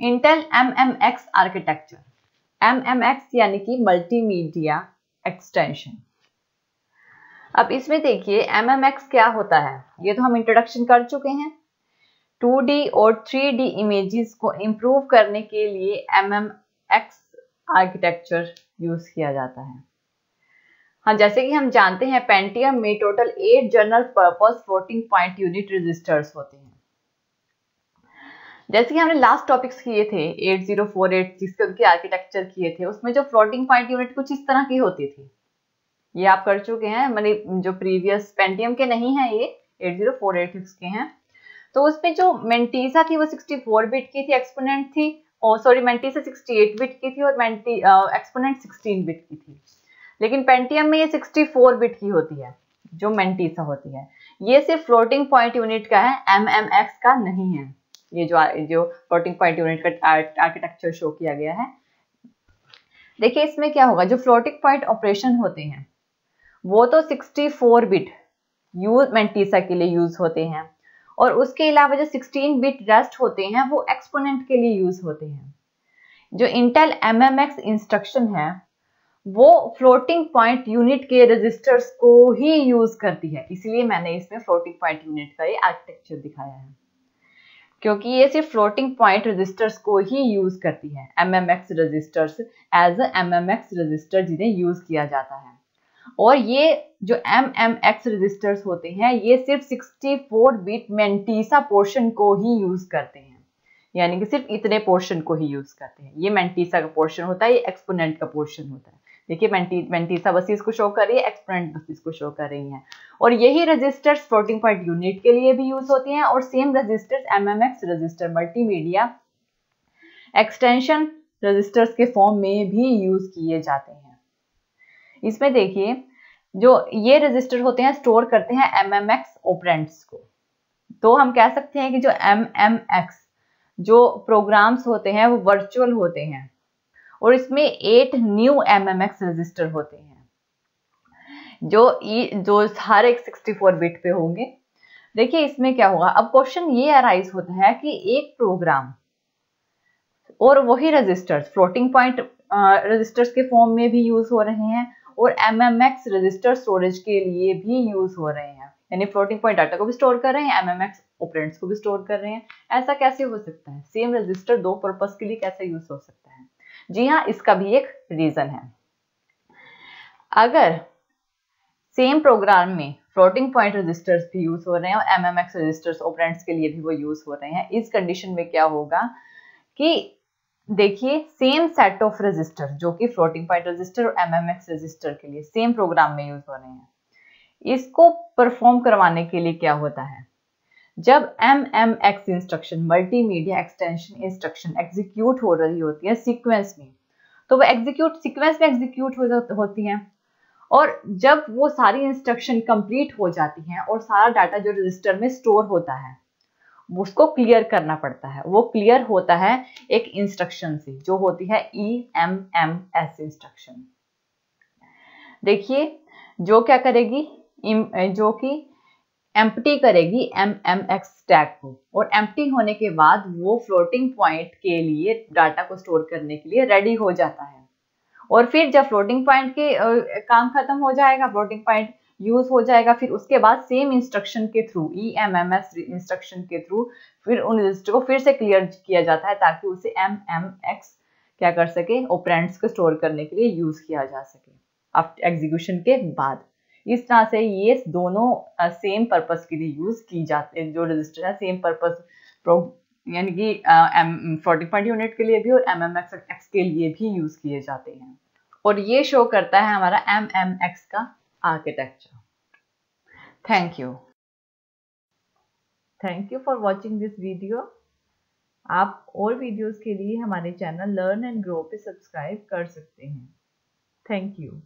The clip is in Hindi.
Intel M M X architecture M M X यानी कि मल्टीमीडिया एक्सटेंशन अब इसमें देखिए एम एम एक्स क्या होता है? ये तो हम इंट्रोडक्शन कर चुके हैं। 2D और 3D इमेजेस को इम्प्रूव करने के लिए M M X architecture use किया जाता है। हाँ जैसे कि हम जानते हैं पेंटियम में total eight general purpose floating point unit registers होते हैं। जैसे कि हमने लास्ट टॉपिक्स किए थे 8048 जिसके उनके आर्किटेक्चर किए थे, उसमें जो फ्लोटिंग पॉइंट यूनिट कुछ इस तरह की होती थी। ये आप कर चुके हैं, मैंने जो प्रीवियस पेंटियम के नहीं है ये 8048 के हैं। तो उसमें जो मेंटीसा थी, वो 64 बिट की थी एक्सपोनेंट थी और सॉरी मेंटीसा 68 बिट की थी और मेंटी एक्सपोनेंट 16 बिट की थी। लेकिन पेंटियम में ये 64 बिट की होती है, जो मेंटीसा होती है। ये सिर्फ़ फ्लोटिंग पॉइंट यूनिट का है एमएमएक्स का नहीं है। ये जो जो फ्लोटिंग पॉइंट यूनिट का आर्किटेक्चर शो किया गया है। देखिए, इसमें क्या होगा? जो फ्लोटिंग पॉइंट ऑपरेशन होते हैं, वो तो 64 बिट यूज़ मेंटीसा के लिए यूज़ होते हैं और उसके अलावा जो 16 बिट रेस्ट होते हैं, वो एक्सपोनेंट के लिए यूज़ होते हैं। जो इंटेल एमएमएक्स इंस्ट्रक्शन है, वो फ्लोटिंग पॉइंट यूनिट के रजिस्टर्स को ही यूज़ करती है। इसलिए मैंने इसमें फ्लोटिंग पॉइंट यूनिट का ये आर्किटेक्चर दिखाया है। क्योंकि ये सिर्फ़ फ्लोटिंग पॉइंट रजिस्टर्स को ही यूज़ करती है M M X registers as M M X register जिन्हें यूज़ किया जाता है। और ये जो एम एम एक्स रजिस्टर्स होते हैं, ये सिर्फ़ 64 बिट मेंटीसा पोर्शन को ही यूज़ करते हैं। यानी कि सिर्फ़ इतने पोर्शन को ही यूज़ करते हैं। ये मेंटीसा का पोर्शन होता है, ये एक्सपोनेंट का पोर्शन होता है। देखिए मेंटी मेंटीसा बस इसको शो कर रही है एक्सपोनेंट बस इसको शो कर रही है। और यही रजिस्टर्स फ्लोटिंग पॉइंट यूनिट के लिए भी यूज़ होती हैं और same registers MMX register multimedia extension registers के फॉर्म में भी यूज़ किए जाते हैं। इसमें देखिए, जो ये रजिस्टर होते हैं स्टोर करते हैं एमएमएक्स ओपरेंट्स को। तो हम कह सकते हैं कि जो एमएमएक्स जो प्रोग्राम्स होते हैं, वो वर्चुअल होते हैं। और इसमें एट न्यू एमएमएक्स रजिस्टर होते हैं। जो जो हर एक 64 बिट पे होंगे। देखिए, इसमें क्या होगा? अब क्वेश्चन ये अराइज होता है कि एक प्रोग्राम और वही रजिस्टर्स फ्लोटिंग पॉइंट रजिस्टर्स के फॉर्म में भी यूज़ हो रहे हैं और एमएमएक्स रजिस्टर स्टोरेज के लिए भी यूज़ हो रहे हैं। यानी फ्लोटिंग पॉइंट डाटा को भी स्टोर कर रहे हैं एमएमएक्स ऑपरेंट्स को भी स्टोर कर रहे हैं। ऐसा कैसे हो सकता है? सेम रजिस्टर दो पर्पज के लिए कैसे यूज़ हो सकता है? जी हाँ इसका भी एक रीजन है। अगर सेम प्रोग्राम में फ्लोटिंग पॉइंट रजिस्टर्स भी यूज़ हो रहे हैं और एमएमएक्स रजिस्टर्स ऑपरेंट्स के लिए भी वो यूज़ हो रहे हैं, इस कंडीशन में क्या होगा कि देखिए सेम सेट ऑफ़ रजिस्टर जो कि फ्लोटिंग पॉइंट रजिस्टर और एमएमएक्स रजिस्टर के लिए सेम प्रोग्राम में यूज़ हो रहे हैं, इसको परफॉर्म करवाने के लिए क्या होता है? जब M M X instruction multimedia extension instruction execute हो रही होती है सीक्वेंस में तो वो एग्जीक्यूट सीक्वेंस में एग्जीक्यूट हो होती हैं। और जब वो सारी इंस्ट्रक्शन कंप्लीट हो जाती हैं और सारा डाटा जो रजिस्टर में स्टोर होता है, उसको क्लियर करना पड़ता है। वो क्लियर होता है एक इंस्ट्रक्शन से, जो होती है E M M S instruction देखिए, जो क्या करेगी? जो कि एम्प्टी करेगी एम एम एक्स स्टैक को। और एम्प्टी होने के बाद वो फ्लोटिंग पॉइंट के लिए डाटा को स्टोर करने के लिए रेडी हो जाता है। और फिर जब फ्लोटिंग पॉइंट के काम खत्म हो जाएगा फ्लोटिंग पॉइंट यूज़ हो जाएगा, फिर उसके बाद सेम इंस्ट्रक्शन के through E M M S instruction के थ्रू फिर उन रजिस्टर को फिर से क्लियर किया जाता है ताकि उसे एम एम एक्स क्या कर सके ओपरेंट्स को स्टोर करने के लिए यूज़ किया जा सके। एग्जीक्यूशन के बाद। इस तरह से ये दोनों सेम पर्पस के लिए यूज़ की जाते हैं, जो रजिस्टर है सेम पर्पस यानी कि फोर्टी पॉइंट यूनिट के लिए भी और एम एम एक्स एक्स के लिए भी यूज़ किए जाते हैं। और ये शो करता है हमारा एम एम एक्स का architecture thank you thank you for watching this video आप और वीडियोस के लिए हमारे चैनल लर्न एंड ग्रो पे सब्सक्राइब कर सकते हैं। Thank you